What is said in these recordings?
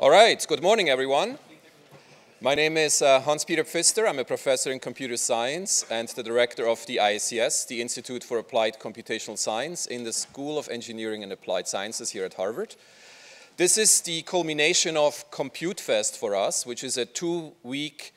All right, good morning, everyone. My name is uh, Hans-Peter Pfister. I'm a professor in computer science and the director of the IACS, the Institute for Applied Computational Science in the School of Engineering and Applied Sciences here at Harvard. This is the culmination of Compute Fest for us, which is a two-week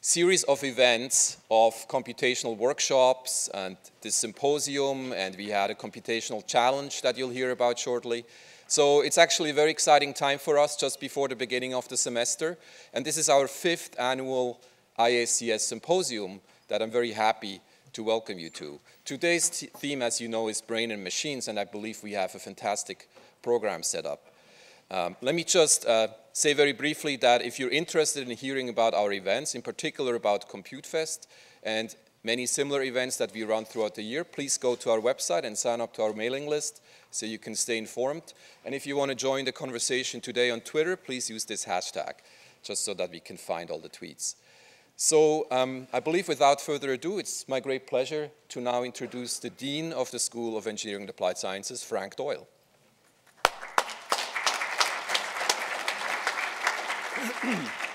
series of events of computational workshops and this symposium, and we had a computational challenge that you'll hear about shortly. So it's actually a very exciting time for us just before the beginning of the semester. And this is our fifth annual IACS symposium that I'm very happy to welcome you to. Today's theme, as you know, is brain and machines, and I believe we have a fantastic program set up. Um, let me just uh, say very briefly that if you're interested in hearing about our events, in particular about Compute Fest and many similar events that we run throughout the year, please go to our website and sign up to our mailing list so you can stay informed. And if you want to join the conversation today on Twitter, please use this hashtag, just so that we can find all the tweets. So um, I believe without further ado, it's my great pleasure to now introduce the Dean of the School of Engineering and Applied Sciences, Frank Doyle.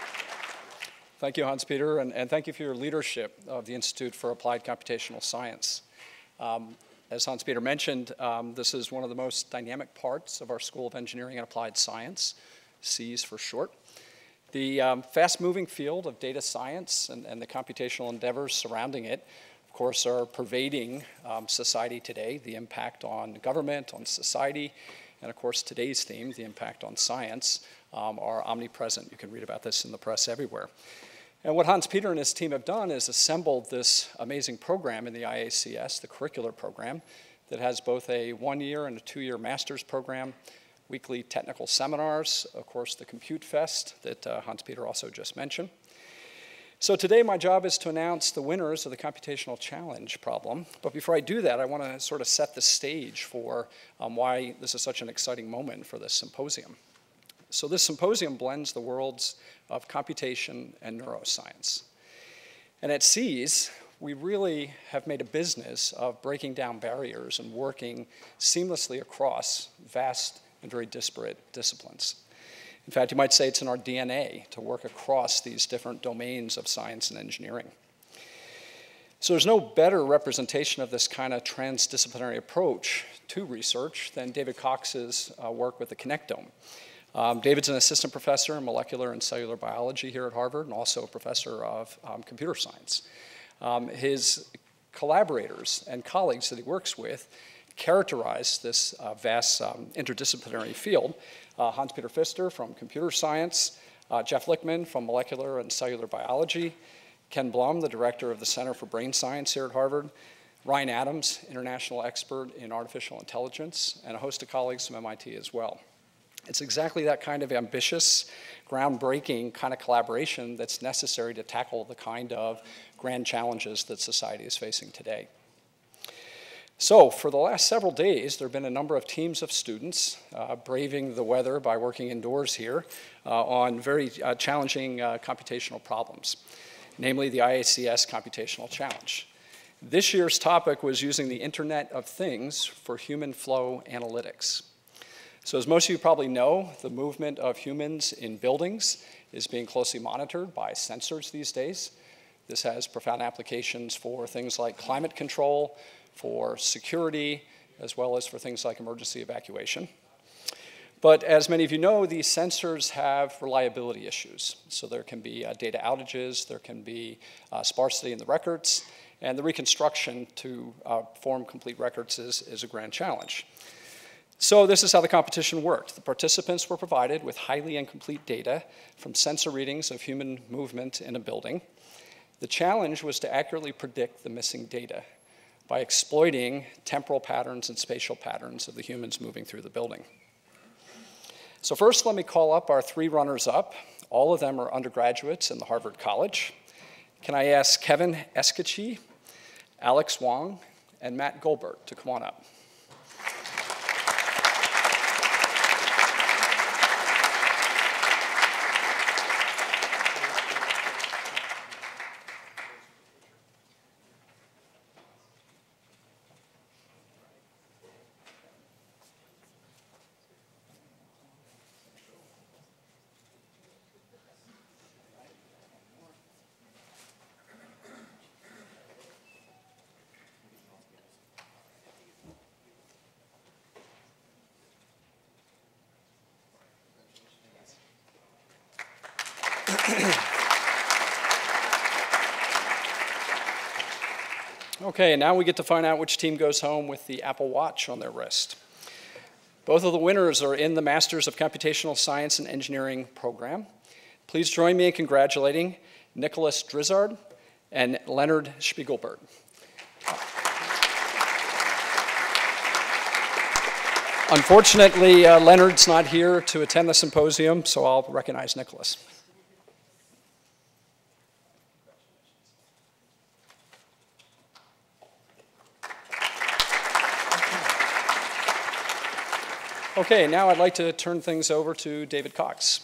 Thank you, Hans-Peter, and, and, thank you for your leadership of the Institute for Applied Computational Science. Um, as Hans-Peter mentioned, um, this is one of the most dynamic parts of our School of Engineering and Applied Science, SEAS for short. The um, fast-moving field of data science and, and, the computational endeavors surrounding it, of course, are pervading um, society today, the impact on government, on society, and of course, today's theme, the impact on science, um, are omnipresent. You can read about this in the press everywhere. And what Hans Peter and his team have done is assembled this amazing program in the IACS, the curricular program, that has both a one year and a two year master's program, weekly technical seminars, of course, the Compute Fest that uh, Hans Peter also just mentioned. So today, my job is to announce the winners of the computational challenge problem. But before I do that, I want to sort of set the stage for um, why this is such an exciting moment for this symposium. So this symposium blends the worlds of computation and neuroscience. And at SEAS, we really have made a business of breaking down barriers and working seamlessly across vast and very disparate disciplines. In fact, you might say it's in our DNA to work across these different domains of science and engineering. So there's no better representation of this kind of transdisciplinary approach to research than David Cox's uh, work with the Connectome. Um, David's an assistant professor in molecular and cellular biology here at Harvard and also a professor of um, computer science. Um, his collaborators and colleagues that he works with characterize this uh, vast um, interdisciplinary field. Uh, Hans-Peter Pfister from computer science, uh, Jeff Lichtman from molecular and cellular biology, Ken Blum, the director of the Center for Brain Science here at Harvard, Ryan Adams, international expert in artificial intelligence, and a host of colleagues from MIT as well. It's exactly that kind of ambitious, groundbreaking kind of collaboration that's necessary to tackle the kind of grand challenges that society is facing today. So, for the last several days, there have been a number of teams of students uh, braving the weather by working indoors here uh, on very uh, challenging uh, computational problems, namely the IACS Computational Challenge. This year's topic was using the Internet of Things for human flow analytics. So as most of you probably know, the movement of humans in buildings is being closely monitored by sensors these days. This has profound applications for things like climate control, for security, as well as for things like emergency evacuation. But as many of you know, these sensors have reliability issues. So there can be uh, data outages, there can be uh, sparsity in the records, and the reconstruction to uh, form complete records is, is a grand challenge. So this is how the competition worked. The participants were provided with highly incomplete data from sensor readings of human movement in a building. The challenge was to accurately predict the missing data by exploiting temporal patterns and spatial patterns of the humans moving through the building. So first, let me call up our three runners-up. All of them are undergraduates in the Harvard College. Can I ask Kevin Eskici, Alex Wong, and Matt Goldberg to come on up? Okay, now we get to find out which team goes home with the Apple Watch on their wrist. Both of the winners are in the Masters of Computational Science and Engineering program. Please join me in congratulating Nicholas Drizard and Leonard Spiegelberg. Unfortunately, uh, Leonard's not here to attend the symposium, so I'll recognize Nicholas. Okay, now I'd like to turn things over to David Cox.